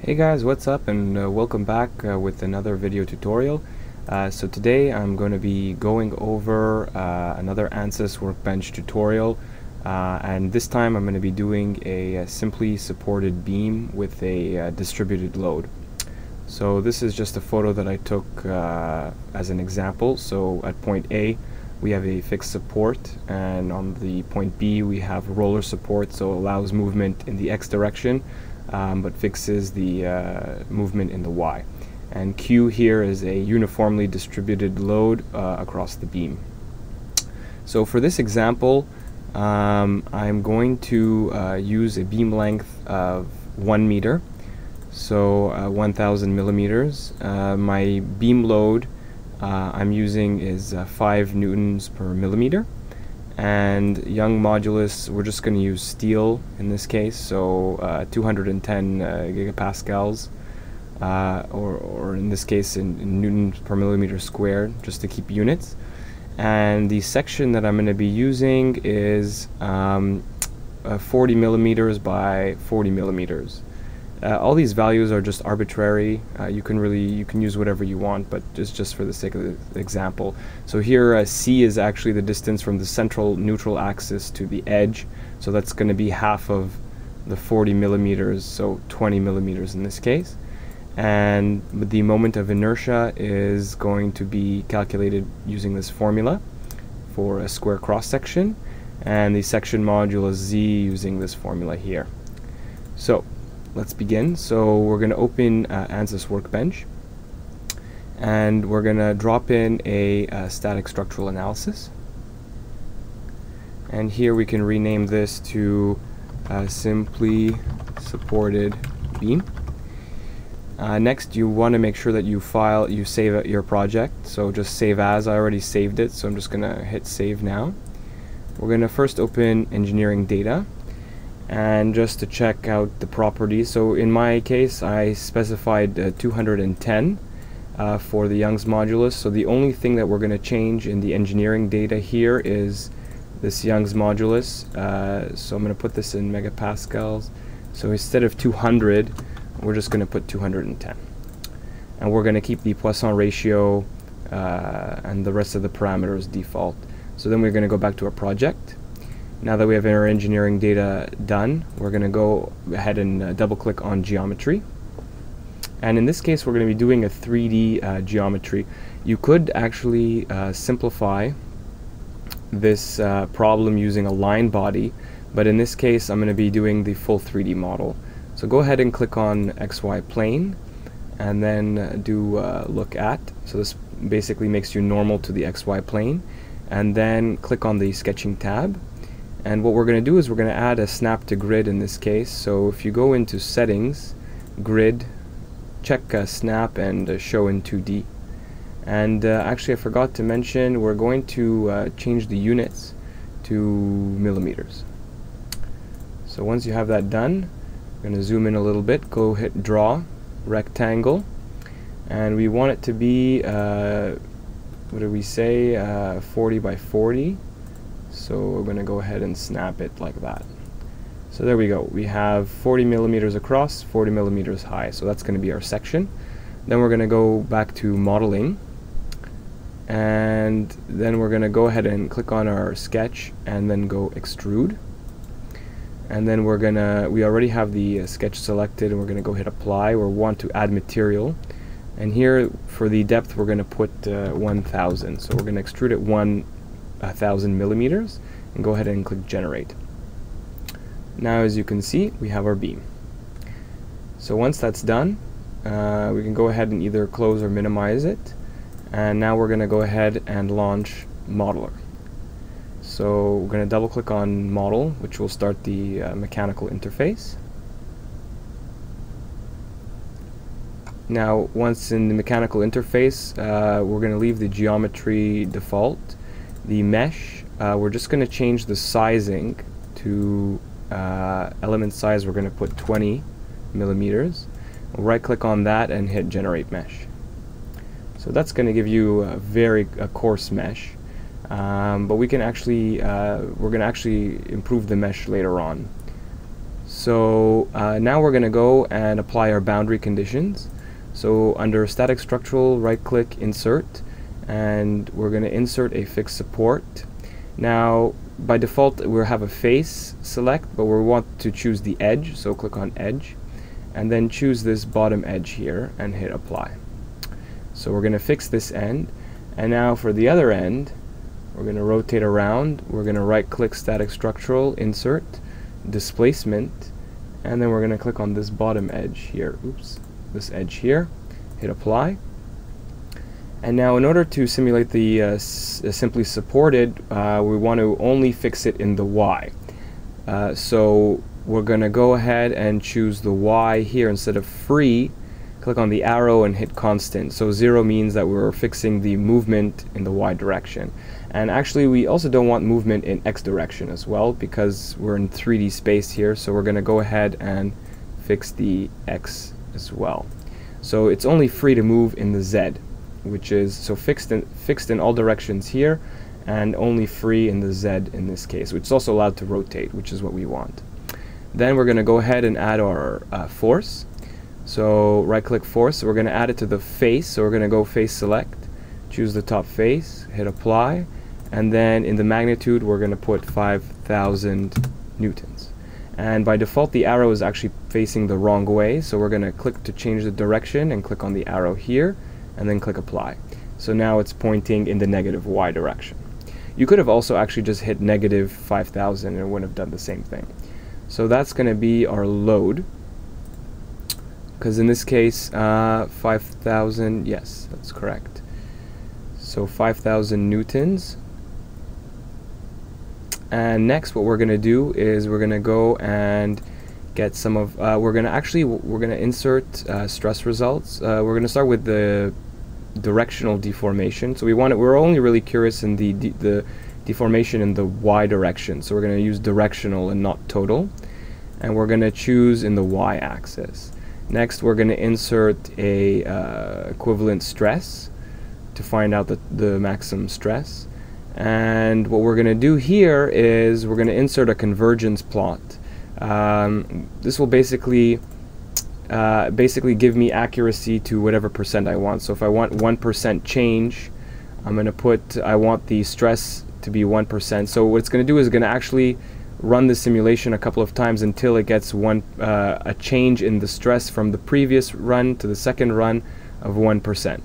Hey guys, what's up and uh, welcome back uh, with another video tutorial. Uh, so today I'm going to be going over uh, another ANSYS Workbench tutorial uh, and this time I'm going to be doing a, a, simply supported beam with a uh, distributed load. So this is just a photo that I took as an example. So at point A we have a fixed support and on the point B we have roller support so it allows movement in the X direction um, but fixes the uh, movement in the Y. And Q here is a uniformly distributed load uh, across the beam. So for this example, um, I'm going to uh, use a beam length of 1 meter, so uh, 1000 millimeters. Uh, my beam load uh, I'm using is 5 newtons per millimeter and young modulus we're just going to use steel in this case so uh, 210 uh, gigapascals uh, or, or in this case in, in, newtons per millimeter squared just to keep units. And the section that I'm going to be using is um, uh, 40 millimeters by 40 millimeters uh, all these values are just arbitrary. Uh, you can really you can use whatever you want, but just just for the sake of the example. So here uh, c is actually the distance from the central neutral axis to the edge. So that's going to be half of the 40 millimeters, so 20 millimeters in this case. And the moment of inertia is going to be calculated using this formula for a square cross section, and the section modulus z using this formula here. So let's begin. So we're going to open uh, ANSYS Workbench and we're going to drop in a, a uh, static structural analysis. And here we can rename this to uh, simply supported beam. Uh, next, you want to make sure that you file, you save your project. So just save as. I already saved it, so I'm just going to hit save now. We're going to first open engineering data and just to check out the properties so in my case I specified uh, 210 uh, for the Young's modulus. So the only thing that we're going to change in the engineering data here is this Young's modulus. Uh, so I'm going to put this in megapascals. So instead of 200 we're just going to put 210 and we're going to keep the Poisson ratio uh, and the rest of the parameters default. So then we're going to go back to our project now that we have our engineering data done, we're going to go ahead and uh, double click on geometry. And in this case, we're going to be doing a 3D uh, geometry. You could actually uh, simplify this uh, problem using a line body, but in this case, I'm going to be doing the full 3D model. So go ahead and click on XY plane, and then uh, do uh, look at. So this basically makes you normal to the XY plane. And then click on the sketching tab, and what we're going to do is we're going to add a snap to grid in this case. So if you go into settings, grid, check uh, snap and uh, show in 2D. And uh, actually I forgot to mention we're going to uh, change the units to millimeters. So once you have that done, I'm going to zoom in a little bit, go hit draw, rectangle, and we want it to be, uh, what do we say, uh, 40 by 40 so we're going to go ahead and snap it like that. So there we go. We have 40 millimeters across, 40 millimeters high. So that's going to be our section. Then we're going to go back to modeling. And then we're going to go ahead and click on our sketch and then go extrude. And then we're going to, we already have the uh, sketch selected and we're going to go hit apply. We want to add material. And here for the depth, we're going to put uh, 1000. So we're going to extrude it one 1000 millimeters and go ahead and click generate. Now as you can see we have our beam. So once that's done uh, we can go ahead and either close or minimize it and now we're going to go ahead and launch modeler. So we're going to double click on model which will start the uh, mechanical interface. Now once in the mechanical interface uh, we're going to leave the geometry default the mesh, uh, we're just going to change the sizing to uh, element size. We're going to put 20 millimeters. right click on that and hit generate mesh. So that's going to give you a very a coarse mesh. Um, but we can actually, uh, we're going to actually improve the mesh later on. So uh, now we're going to go and apply our boundary conditions. So under static structural, right click, insert, and we're going to insert a fixed support. Now by default we have a face select, but we want to choose the edge, so click on edge, and then choose this bottom edge here and hit apply. So we're going to fix this end, and now for the other end, we're going to rotate around, we're going to right click static structural, insert, displacement, and then we're going to click on this bottom edge here, oops, this edge here, hit apply. And now in order to simulate the uh, uh, simply supported, uh, we want to only fix it in the Y. Uh, so we're going to go ahead and choose the Y here instead of free. Click on the arrow and hit constant. So zero means that we're fixing the movement in the Y direction. And actually we also don't want movement in X direction as well because we're in 3D space here. So we're going to go ahead and fix the X as well. So it's only free to move in the Z which is so fixed in, fixed in all directions here and only free in the Z in this case, which is also allowed to rotate, which is what we want. Then we're going to go ahead and add our uh, force. So right click force, so we're going to add it to the face, so we're going to go face select, choose the top face, hit apply, and then in the magnitude we're going to put 5,000 newtons. And by default the arrow is actually facing the wrong way, so we're going to click to change the direction and click on the arrow here, and then click apply. So now it's pointing in the negative y direction. You could have also actually just hit negative 5000 and it would have done the same thing. So that's going to be our load. Because in this case, uh, 5000, yes, that's correct. So 5000 newtons. And next what we're going to do is we're going to go and get some of, uh, we're going to actually, we're going to insert uh, stress results. Uh, we're going to start with the directional deformation. So we want it, we're only really curious in the, de the deformation in the y direction. So we're going to use directional and not total. And we're going to choose in the y-axis. Next, we're going to insert a uh, equivalent stress to find out the, the maximum stress. And what we're going to do here is we're going to insert a convergence plot. Um, this will basically uh, basically give me accuracy to whatever percent I want. So if I want 1% change, I'm going to put, I want the stress to be 1%. So what it's going to do is going to actually run the simulation a couple of times until it gets one uh, a change in the stress from the previous run to the second run of 1%.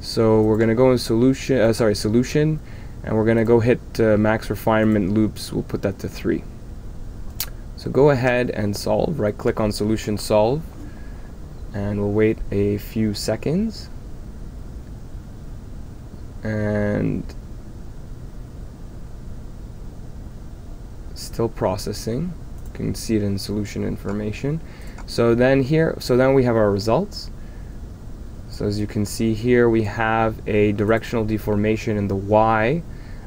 So we're going to go in solution, uh, sorry, solution, and we're going to go hit uh, max refinement loops. We'll put that to 3. So go ahead and solve. Right click on solution solve and we'll wait a few seconds. And still processing. You can see it in solution information. So then here so then we have our results. So as you can see here we have a directional deformation in the y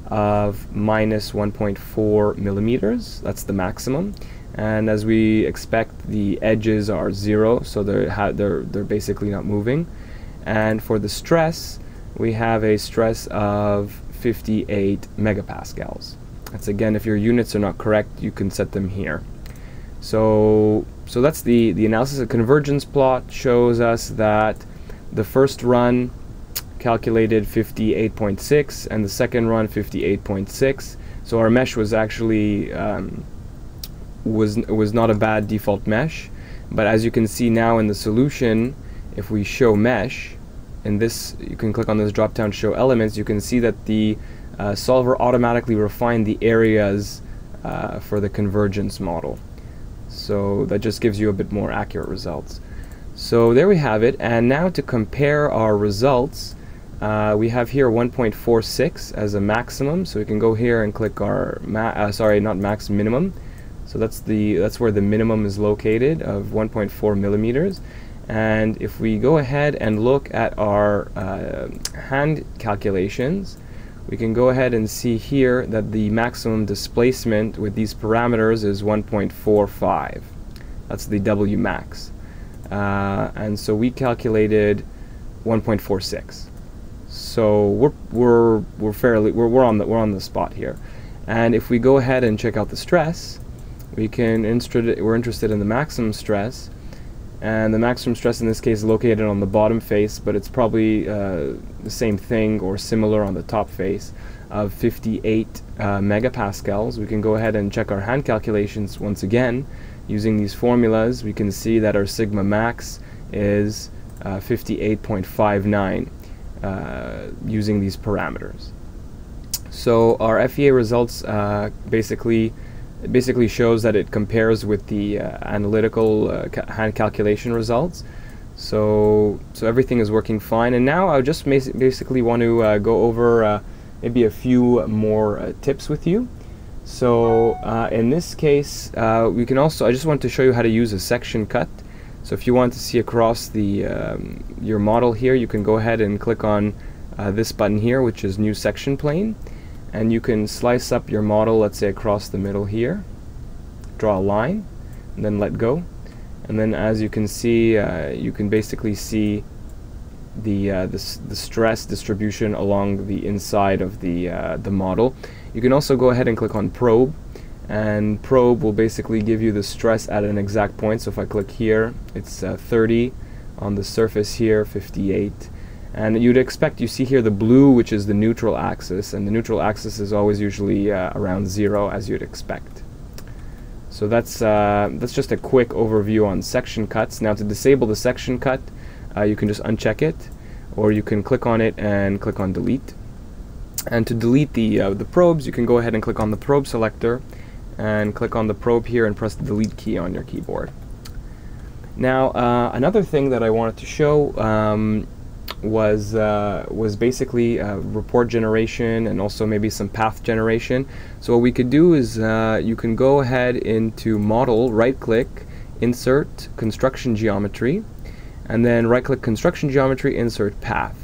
of minus 1.4 millimeters. That's the maximum and as we expect the edges are zero so they're they're they're basically not moving. And for the stress we have a stress of 58 megapascals. That's again if your units are not correct you can set them here. So so that's the the analysis. A convergence plot shows us that the first run calculated 58.6 and the second run 58.6 so our mesh was actually um, was was not a bad default mesh but as you can see now in the solution if we show mesh in this you can click on this drop down show elements you can see that the uh, solver automatically refined the areas uh, for the convergence model. So that just gives you a bit more accurate results. So there we have it and now to compare our results uh, we have here 1.46 as a maximum. So we can go here and click our uh, sorry not max minimum so that's the that's where the minimum is located of 1.4 millimeters. And if we go ahead and look at our uh, hand calculations, we can go ahead and see here that the maximum displacement with these parameters is 1.45. That's the W max. Uh, and so we calculated 1.46. So we're we're we're fairly we're we're on the we're on the spot here. And if we go ahead and check out the stress, we can we're interested in the maximum stress and the maximum stress in this case is located on the bottom face but it's probably uh, the same thing or similar on the top face of 58 uh, megapascals. We can go ahead and check our hand calculations once again using these formulas. We can see that our sigma max is uh, 58.59 uh, using these parameters. So our FEA results uh, basically it basically shows that it compares with the uh, analytical uh, ca hand calculation results. So, so everything is working fine. And now I just basically want to uh, go over uh, maybe a few more uh, tips with you. So uh, in this case, we can also, I just want to show you how to use a section cut. So if you want to see across the um, your model here, you can go ahead and click on this button here, which is New Section Plane and you can slice up your model let's say across the middle here. Draw a line and then let go. And then as you can see uh, you can basically see the, uh, the, the stress distribution along the inside of the uh, the model. You can also go ahead and click on probe and probe will basically give you the stress at an exact point. So if I click here it's uh, 30 on the surface here 58 and you'd expect, you see here the blue, which is the neutral axis, and the neutral axis is always usually uh, around zero, as you'd expect. So that's, uh, that's just a quick overview on section cuts. Now to disable the section cut, uh, you can just uncheck it, or you can click on it and click on delete. And to delete the, uh, the probes, you can go ahead and click on the probe selector, and click on the probe here and press the delete key on your keyboard. Now, uh, another thing that I wanted to show um, was uh, was basically uh, report generation and also maybe some path generation. So what we could do is uh, you can go ahead into model, right click, insert construction geometry, and then right click construction geometry, insert path.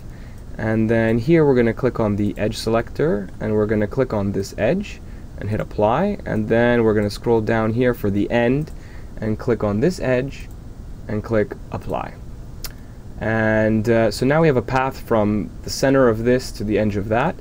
And then here we're going to click on the edge selector and we're going to click on this edge and hit apply and then we're going to scroll down here for the end and click on this edge and click apply. And uh, so now we have a path from the center of this to the edge of that.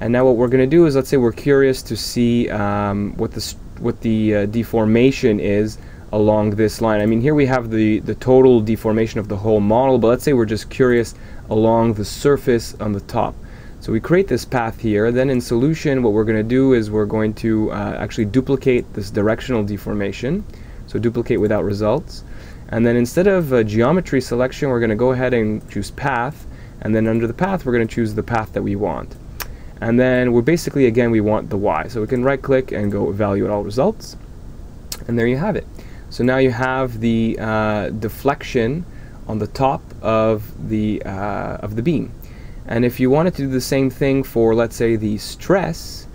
And now what we're going to do is, let's say we're curious to see um, what the what the uh, deformation is along this line. I mean, here we have the the total deformation of the whole model, but let's say we're just curious along the surface on the top. So we create this path here. Then in solution, what we're going to do is we're going to uh, actually duplicate this directional deformation. So duplicate without results. And then instead of a geometry selection, we're going to go ahead and choose path. And then under the path, we're going to choose the path that we want. And then we're basically, again, we want the Y. So we can right click and go evaluate all results. And there you have it. So now you have the uh, deflection on the top of the, uh, of the beam. And if you wanted to do the same thing for, let's say, the stress,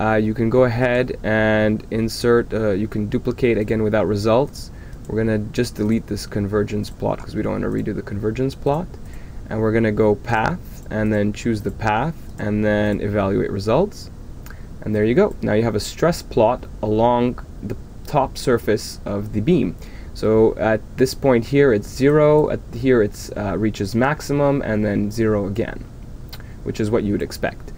uh, you can go ahead and insert, uh, you can duplicate again without results we're going to just delete this convergence plot because we don't want to redo the convergence plot. And we're going to go path and then choose the path and then evaluate results. And there you go. Now you have a stress plot along the top surface of the beam. So at this point here it's zero, at here it uh, reaches maximum and then zero again, which is what you would expect.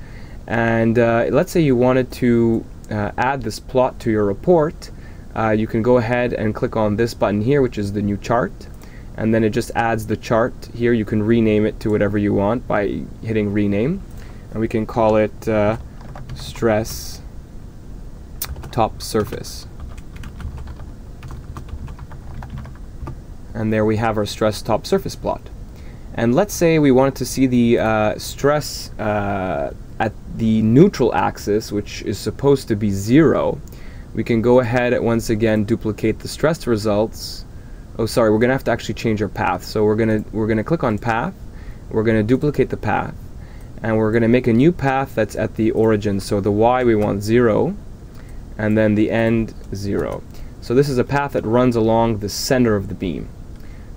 And uh, let's say you wanted to uh, add this plot to your report, uh, you can go ahead and click on this button here, which is the new chart. And then it just adds the chart here. You can rename it to whatever you want by hitting rename. And we can call it uh, stress top surface. And there we have our stress top surface plot. And let's say we wanted to see the uh, stress uh, at the neutral axis, which is supposed to be zero we can go ahead and once again duplicate the stress results. Oh, sorry, we're gonna have to actually change our path. So we're gonna we're gonna click on path. We're gonna duplicate the path, and we're gonna make a new path that's at the origin. So the y we want zero, and then the end zero. So this is a path that runs along the center of the beam.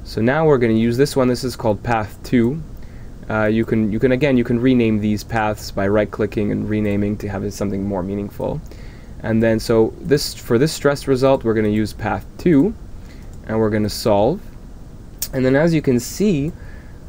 So now we're going to use this one. This is called path two. Uh, you can you can again you can rename these paths by right-clicking and renaming to have something more meaningful. And then so this for this stress result, we're going to use path 2, and we're going to solve. And then as you can see,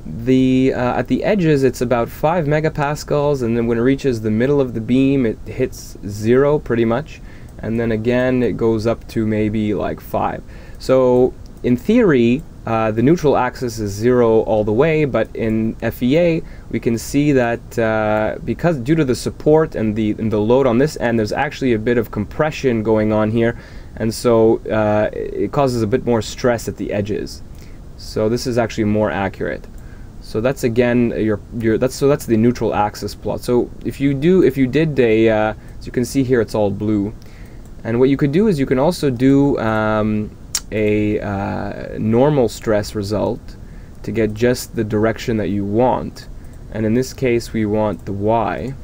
the uh, at the edges it's about 5 megapascals, and then when it reaches the middle of the beam, it hits zero pretty much. and then again it goes up to maybe like 5. So in theory, uh, the neutral axis is zero all the way, but in FEA we can see that uh, because due to the support and the and the load on this end, there's actually a bit of compression going on here, and so uh, it causes a bit more stress at the edges. So this is actually more accurate. So that's again your your that's so that's the neutral axis plot. So if you do if you did a uh, as you can see here it's all blue, and what you could do is you can also do um, a uh, normal stress result to get just the direction that you want. And in this case, we want the y.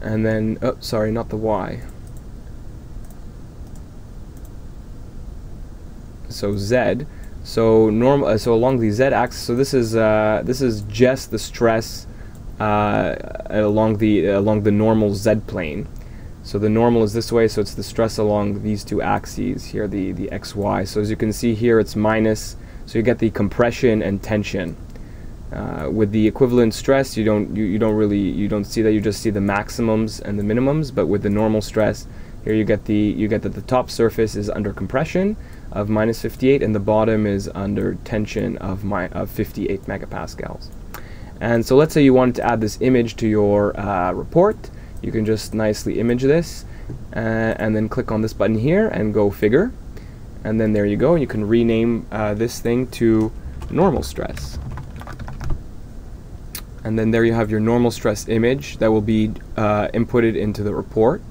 And then, oh, sorry, not the y. So z. So normal. Uh, so along the z-axis. So this is uh, this is just the stress uh, along the along the normal z plane. So the normal is this way, so it's the stress along these two axes here, the, the xy. So as you can see here, it's minus, so you get the compression and tension. Uh, with the equivalent stress, you don't you, you don't really you don't see that. You just see the maximums and the minimums. But with the normal stress, here you get the you get that the top surface is under compression of minus 58, and the bottom is under tension of my of 58 megapascals. And so let's say you wanted to add this image to your uh, report you can just nicely image this uh, and then click on this button here and go figure and then there you go you can rename uh, this thing to normal stress and then there you have your normal stress image that will be uh, inputted into the report.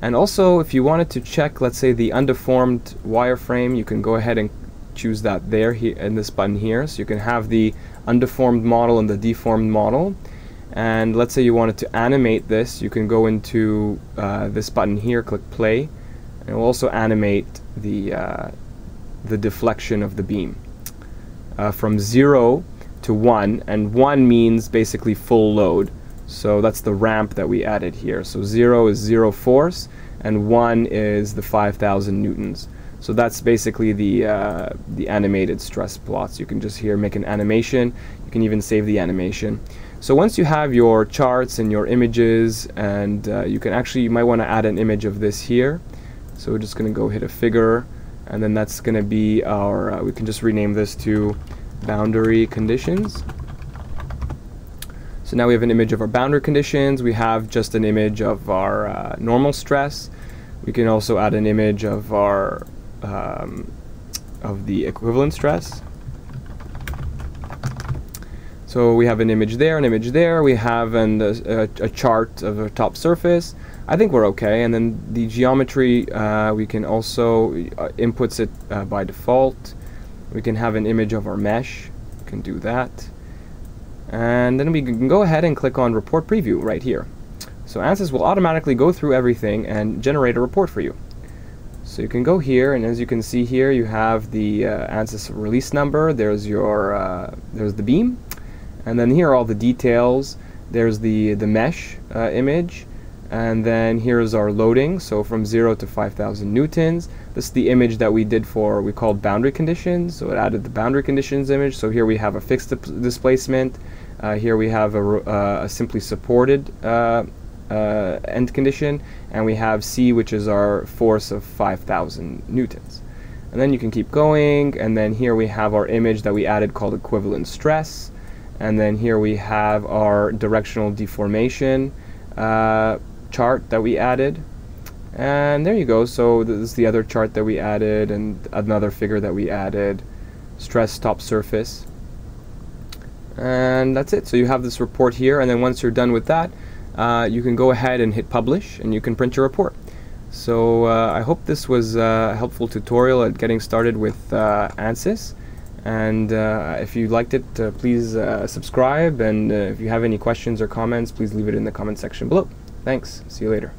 And also if you wanted to check let's say the undeformed wireframe you can go ahead and choose that there here in this button here. So you can have the undeformed model and the deformed model. And let's say you wanted to animate this you can go into uh, this button here click play. And it will also animate the uh, the deflection of the beam uh, from 0 to 1 and 1 means basically full load. So that's the ramp that we added here. So 0 is 0 force and 1 is the 5000 newtons. So that's basically the uh, the animated stress plots. You can just here make an animation. You can even save the animation. So once you have your charts and your images, and uh, you can actually, you might want to add an image of this here. So we're just going to go hit a figure, and then that's going to be our, uh, we can just rename this to boundary conditions. So now we have an image of our boundary conditions. We have just an image of our uh, normal stress. We can also add an image of our um, of the equivalent stress. So we have an image there, an image there. We have an, a, a, chart of a top surface. I think we're okay. And then the geometry, uh, we can also uh, inputs it uh, by default. We can have an image of our mesh. We can do that. And then we can go ahead and click on Report Preview right here. So ANSYS will automatically go through everything and generate a report for you. So you can go here, and as you can see here, you have the uh, ANSYS release number. There's your uh, there's the beam, and then here are all the details. There's the, the mesh uh, image. And then here's our loading. So from 0 to 5,000 newtons. This is the image that we did for, we called boundary conditions. So it added the boundary conditions image. So here we have a fixed displacement. Uh, here we have a, uh, a simply supported uh, uh, end condition. And we have C, which is our force of 5,000 newtons. And then you can keep going. And then here we have our image that we added called equivalent stress and then here we have our directional deformation uh, chart that we added. And there you go. So this is the other chart that we added and another figure that we added. Stress top surface. And that's it. So you have this report here. And then once you're done with that uh, you can go ahead and hit publish and you can print your report. So uh, I hope this was a helpful tutorial at getting started with uh, ANSYS. And uh, if you liked it, uh, please uh, subscribe. And if you have any questions or comments, please leave it in the comment section below. Thanks. See you later.